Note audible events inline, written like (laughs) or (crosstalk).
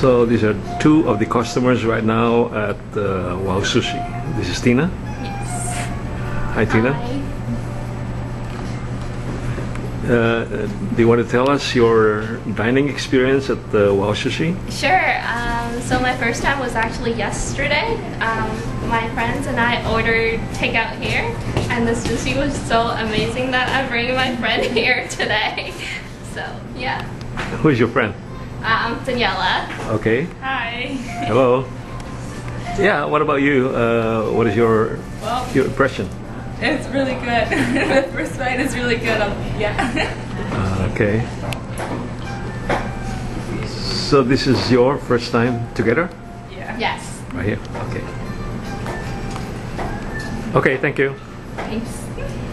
So these are two of the customers right now at uh, Wow Sushi. This is Tina. Yes. Hi, Tina. Hi. Uh, do you want to tell us your dining experience at the Wow Sushi? Sure. Um, so my first time was actually yesterday. Um, my friends and I ordered takeout here, and the sushi was so amazing that I'm bringing my friend (laughs) here today. (laughs) So yeah. Who is your friend? Uh, I'm Daniela. Okay. Hi. Hello. (laughs) Yeah. What about you? Uh, what is your Well, your impression? It's really good. (laughs) the first bite is really good. Um, yeah. Uh, (laughs) okay. So this is your first time together, yeah. Yes. right here. Okay. Okay. Thank you. Thanks.